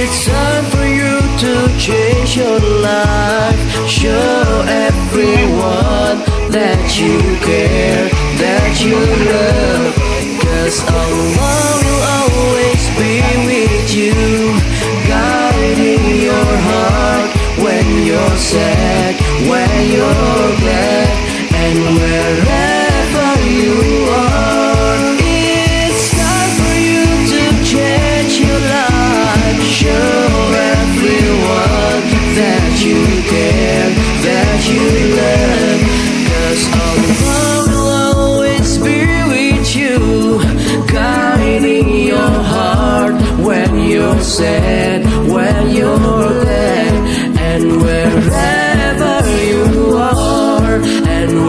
It's you to change your life. Show everyone that you care, that you love. Cause Allah will always be with you, guiding your heart when you're sad, when you're glad, and wherever Cause love will always be with you. Guiding your heart when you're sad When you're And wherever you are And